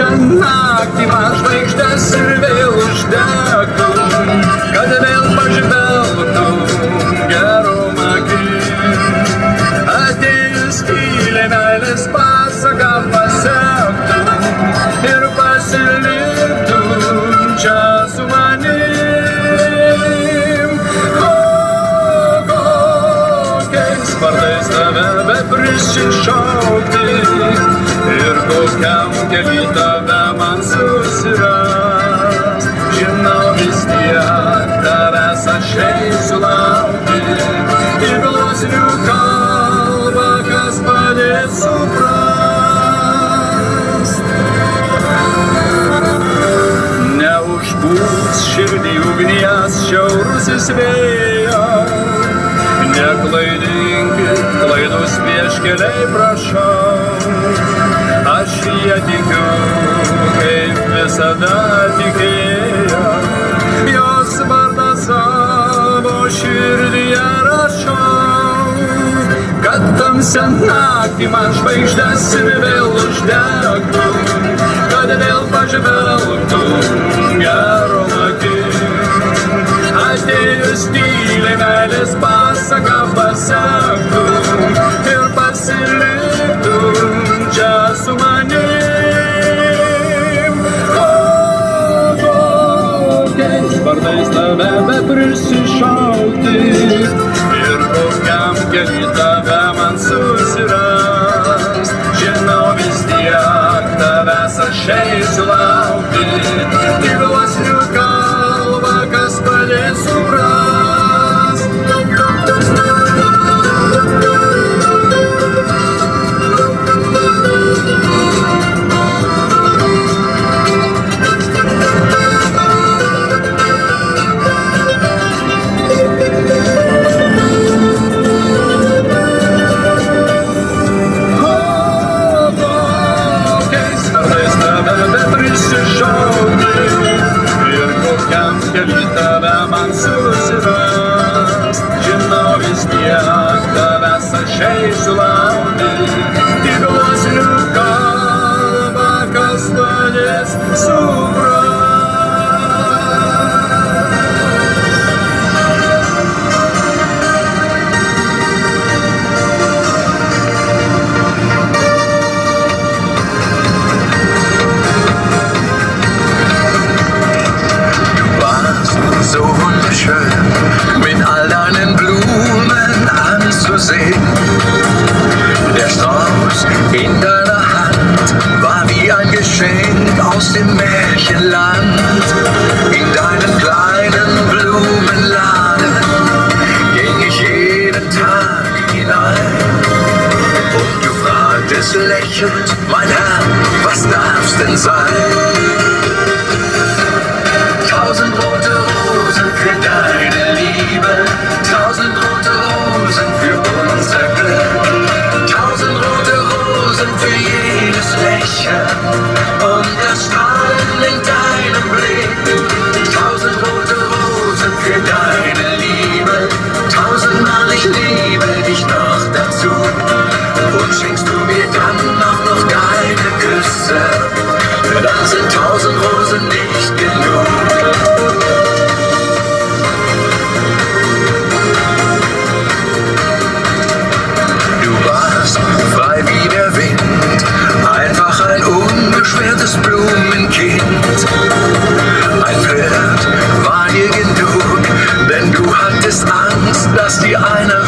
ganzen Tag, die war schräg das Silvester. Kokiam keli tave man susiras. Žinau vis tiek tavęs aš eisiu laukti ir glasnių kalbą, kas padės suprast. Neužpūs širdį ugnies šiaurusis vėjas. Neklaidinkit, klaidus vieškeliai prašau. Jie tikiu, kaip visada tikėjau. Jos vardą savo širdyje rašau. Kad tamsią naktį man žvaigždės ir vėl uždegtum, tave beprisišaukti ir kokiam keli chase. Lächelnd, mein Herr, was darf's denn sein? Tausend rote Rosen für deine Liebe, tausend rote Rosen für unser Glück, tausend rote Rosen für jedes Lächeln und das Strahlen in deinem Blick, tausend rote Rosen für deine Liebe, tausendmal ich liebe dich noch dazu dann sind tausend Rosen nicht genug. Du warst frei wie der Wind, einfach ein unbeschwertes Blumenkind. Ein Flirt war dir genug, denn du hattest Angst, dass dir einer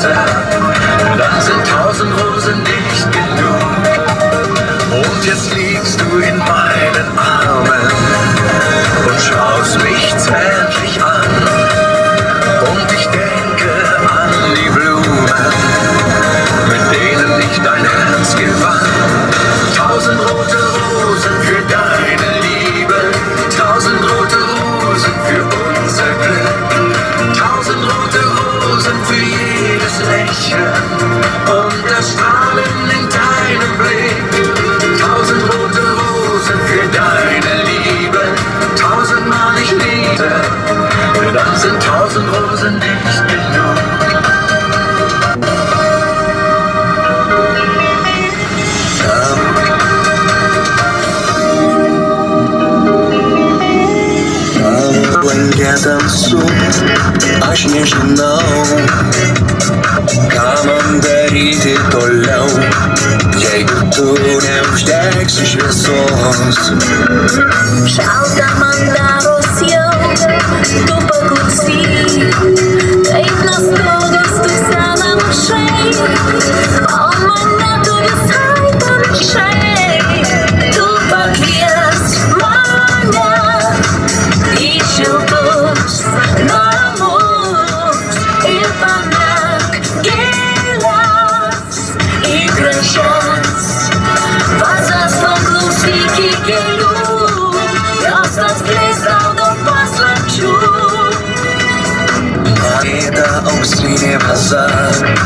sound tamsu, aš nežinau, ką man daryti toliau, jeigu tu neuždegsi šviesos. Šalta man daros jau, tu paklausyk, taip nusipirka. sun.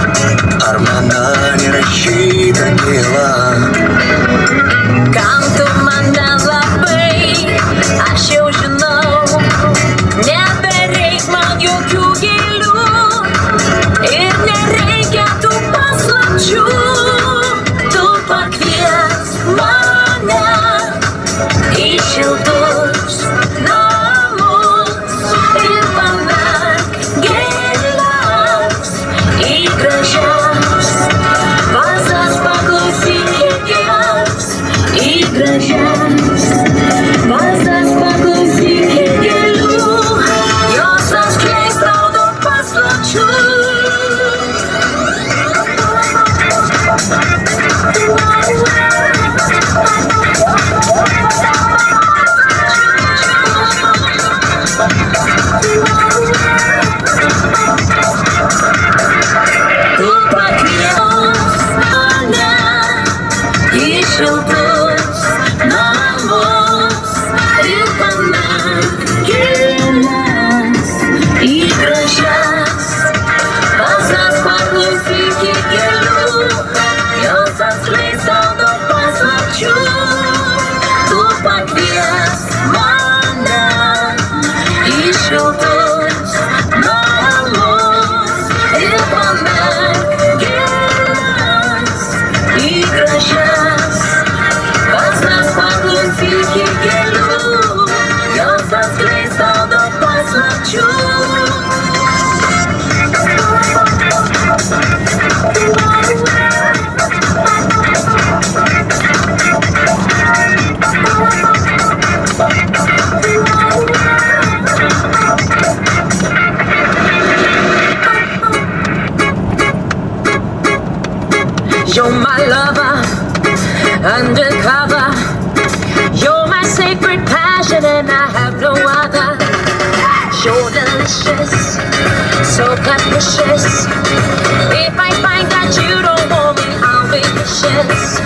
If I find that you don't want me, I'll be vicious.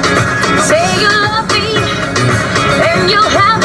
Say you love me, and you'll have.